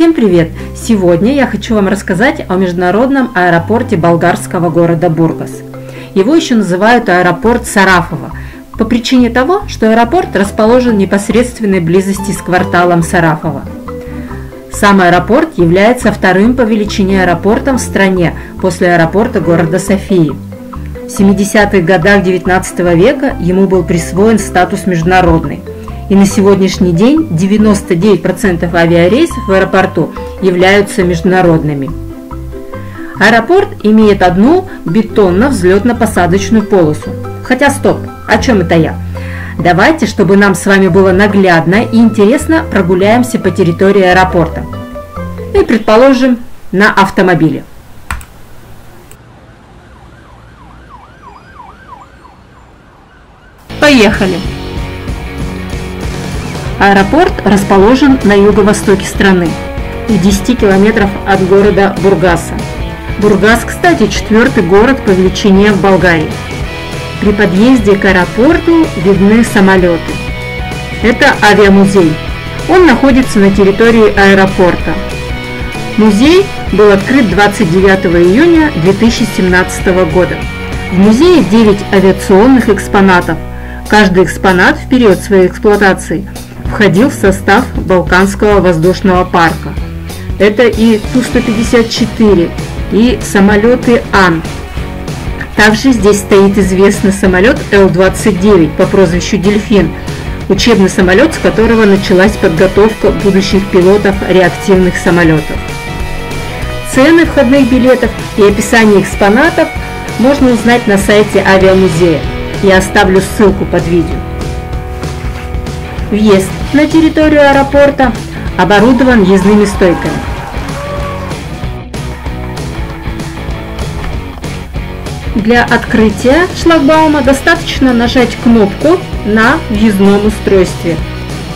Всем привет! Сегодня я хочу вам рассказать о международном аэропорте болгарского города Бургас. Его еще называют аэропорт Сарафова по причине того, что аэропорт расположен в непосредственной близости с кварталом Сарафова. Сам аэропорт является вторым по величине аэропортом в стране после аэропорта города Софии. В 70-х годах XIX века ему был присвоен статус международный – и на сегодняшний день 99% авиарейсов в аэропорту являются международными. Аэропорт имеет одну бетонно-взлетно-посадочную полосу. Хотя стоп, о чем это я? Давайте, чтобы нам с вами было наглядно и интересно, прогуляемся по территории аэропорта. И, предположим, на автомобиле. Поехали! Аэропорт расположен на юго-востоке страны, в 10 километров от города Бургаса. Бургас, кстати, четвертый город по величине в Болгарии. При подъезде к аэропорту видны самолеты. Это авиамузей. Он находится на территории аэропорта. Музей был открыт 29 июня 2017 года. В музее 9 авиационных экспонатов. Каждый экспонат в период своей эксплуатации – входил в состав Балканского воздушного парка. Это и Ту-154, и самолеты Ан. Также здесь стоит известный самолет Л-29 по прозвищу «Дельфин», учебный самолет, с которого началась подготовка будущих пилотов реактивных самолетов. Цены входных билетов и описание экспонатов можно узнать на сайте авиамузея. Я оставлю ссылку под видео. Въезд на территорию аэропорта оборудован въездными стойками. Для открытия шлагбаума достаточно нажать кнопку на въездном устройстве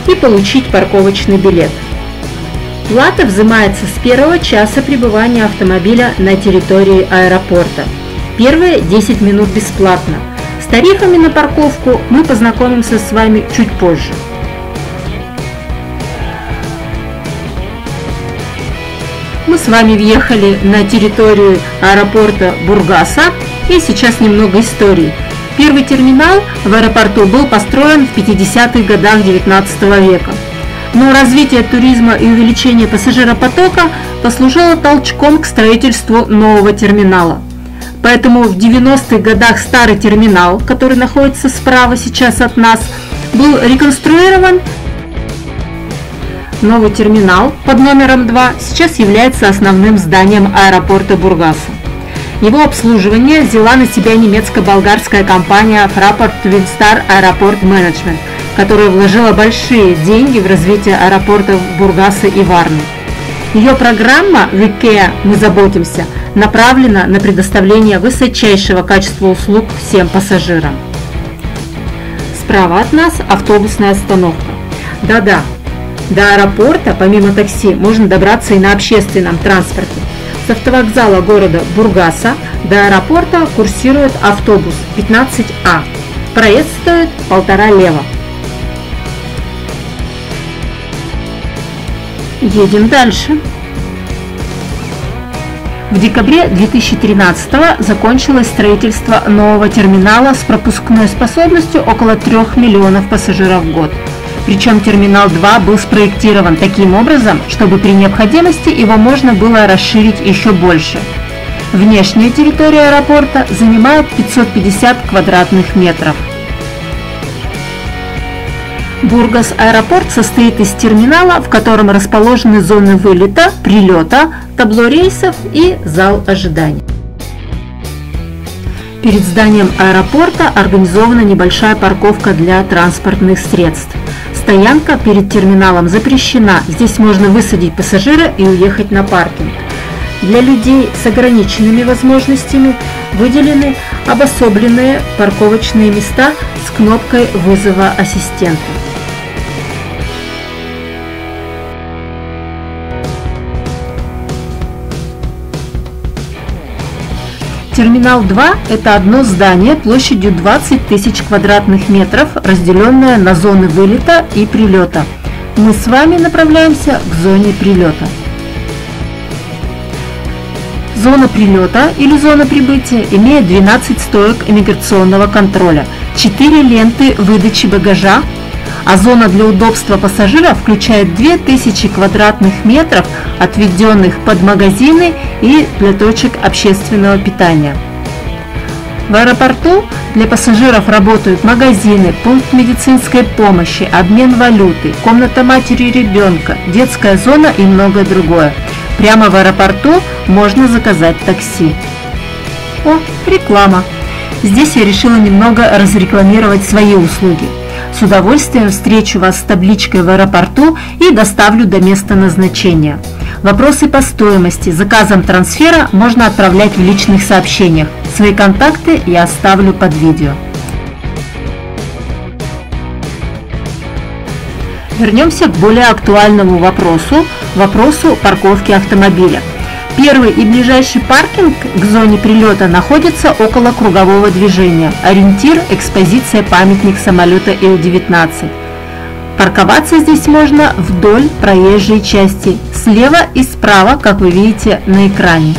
и получить парковочный билет. Плата взимается с первого часа пребывания автомобиля на территории аэропорта. Первые 10 минут бесплатно. С тарифами на парковку мы познакомимся с вами чуть позже. Мы с вами въехали на территорию аэропорта Бургаса и сейчас немного истории. Первый терминал в аэропорту был построен в 50-х годах 19 века. Но развитие туризма и увеличение пассажиропотока послужило толчком к строительству нового терминала. Поэтому в 90-х годах старый терминал, который находится справа сейчас от нас, был реконструирован Новый терминал под номером 2 сейчас является основным зданием аэропорта Бургаса. Его обслуживание взяла на себя немецко-болгарская компания Fraport Twinstar Airport Management, которая вложила большие деньги в развитие аэропортов Бургаса и Варны. Ее программа в IKEA «Мы заботимся» направлена на предоставление высочайшего качества услуг всем пассажирам. Справа от нас автобусная остановка. Да-да, до аэропорта, помимо такси, можно добраться и на общественном транспорте. С автовокзала города Бургаса до аэропорта курсирует автобус 15А. Проезд стоит полтора лева. Едем дальше. В декабре 2013 закончилось строительство нового терминала с пропускной способностью около 3 миллионов пассажиров в год. Причем терминал 2 был спроектирован таким образом, чтобы при необходимости его можно было расширить еще больше. Внешняя территория аэропорта занимает 550 квадратных метров. Бургас аэропорт состоит из терминала, в котором расположены зоны вылета, прилета, табло рейсов и зал ожидания. Перед зданием аэропорта организована небольшая парковка для транспортных средств. Стоянка перед терминалом запрещена. Здесь можно высадить пассажира и уехать на паркинг. Для людей с ограниченными возможностями выделены обособленные парковочные места с кнопкой вызова ассистента. Терминал 2 – это одно здание площадью 20 тысяч квадратных метров, разделенное на зоны вылета и прилета. Мы с вами направляемся к зоне прилета. Зона прилета или зона прибытия имеет 12 стоек иммиграционного контроля, 4 ленты выдачи багажа, а зона для удобства пассажира включает 2000 квадратных метров, отведенных под магазины и для точек общественного питания. В аэропорту для пассажиров работают магазины, пункт медицинской помощи, обмен валюты, комната матери и ребенка, детская зона и многое другое. Прямо в аэропорту можно заказать такси. О, реклама! Здесь я решила немного разрекламировать свои услуги. С удовольствием встречу вас с табличкой в аэропорту и доставлю до места назначения. Вопросы по стоимости, заказам трансфера можно отправлять в личных сообщениях. Свои контакты я оставлю под видео. Вернемся к более актуальному вопросу, вопросу парковки автомобиля. Первый и ближайший паркинг к зоне прилета находится около кругового движения. Ориентир – экспозиция памятник самолета Ил-19. Парковаться здесь можно вдоль проезжей части, слева и справа, как вы видите на экране.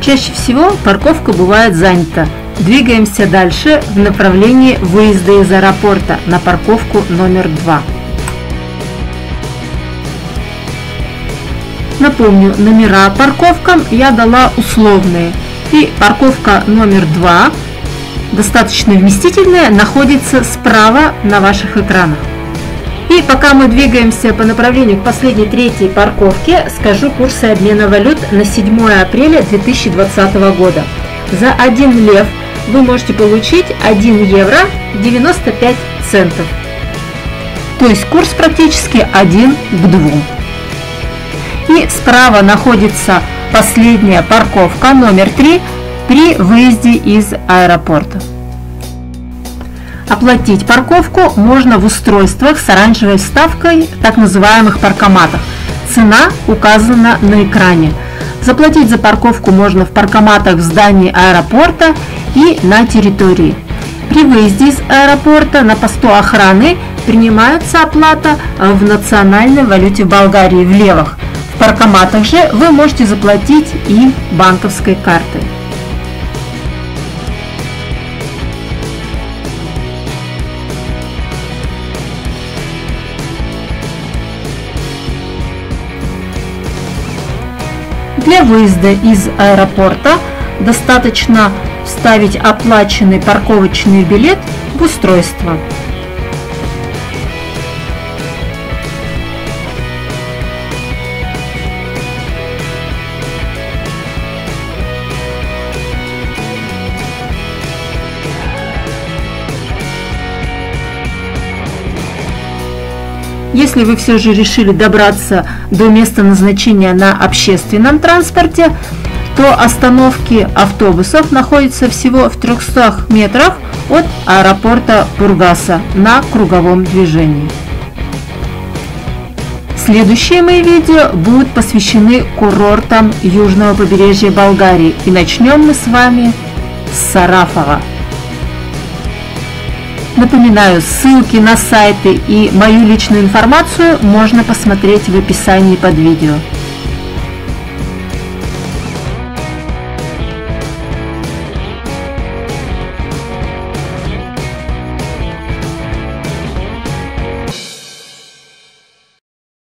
Чаще всего парковка бывает занята. Двигаемся дальше в направлении выезда из аэропорта на парковку номер 2. Напомню, номера парковкам я дала условные. И парковка номер 2, достаточно вместительная, находится справа на ваших экранах. И пока мы двигаемся по направлению к последней третьей парковке, скажу курсы обмена валют на 7 апреля 2020 года. За 1 лев вы можете получить 1 евро 95 центов. То есть курс практически 1 к 2. Справа находится последняя парковка номер 3 при выезде из аэропорта. Оплатить парковку можно в устройствах с оранжевой вставкой, так называемых паркоматах. Цена указана на экране. Заплатить за парковку можно в паркоматах в здании аэропорта и на территории. При выезде из аэропорта на посту охраны принимается оплата в национальной валюте Болгарии в левах. В паркоматах же вы можете заплатить и банковской картой. Для выезда из аэропорта достаточно вставить оплаченный парковочный билет в устройство. Если вы все же решили добраться до места назначения на общественном транспорте, то остановки автобусов находятся всего в 300 метрах от аэропорта Бургаса на круговом движении. Следующие мои видео будут посвящены курортам южного побережья Болгарии. И начнем мы с вами с Сарафова. Напоминаю, ссылки на сайты и мою личную информацию можно посмотреть в описании под видео.